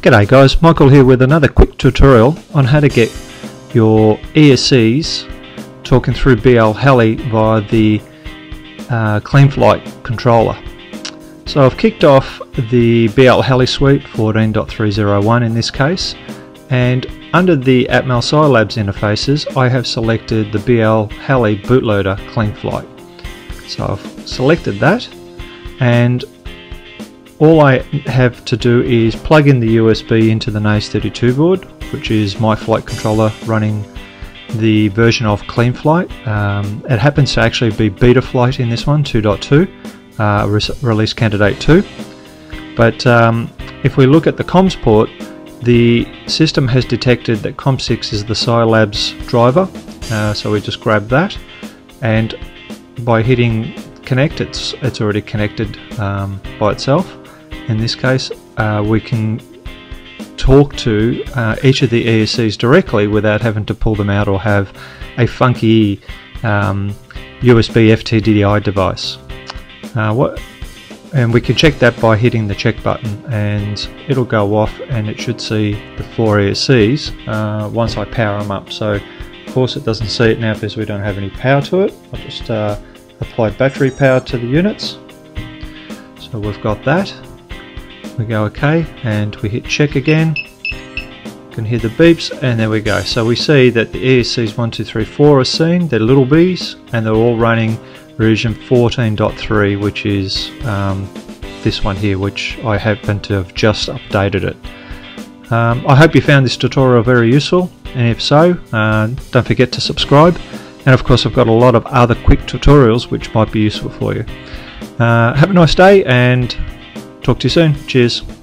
G'day guys, Michael here with another quick tutorial on how to get your ESCs talking through BLHeli via the uh, CleanFlight controller. So I've kicked off the BLHeli suite 14.301 in this case and under the Atmel SiLabs interfaces I have selected the BLHeli bootloader CleanFlight. So I've selected that and all I have to do is plug in the USB into the Naze32 board, which is my flight controller running the version of CleanFlight. Um, it happens to actually be Betaflight in this one, 2.2, uh, re release candidate 2. But um, if we look at the comms port, the system has detected that COM6 is the SiLabs driver, uh, so we just grab that, and by hitting connect, it's it's already connected um, by itself in this case, uh, we can talk to uh, each of the ESCs directly without having to pull them out or have a funky um, USB FTDI device. Uh, what, and we can check that by hitting the check button and it'll go off and it should see the four ESCs uh, once I power them up. So of course it doesn't see it now because we don't have any power to it. I'll just uh, apply battery power to the units. So we've got that we go OK and we hit check again. You can hear the beeps and there we go. So we see that the ESCs 1, 2, 3, 4 are seen. They're little bees and they're all running version 14.3 which is um, this one here which I happen to have just updated it. Um, I hope you found this tutorial very useful and if so uh, don't forget to subscribe. And of course I've got a lot of other quick tutorials which might be useful for you. Uh, have a nice day and Talk to you soon. Cheers.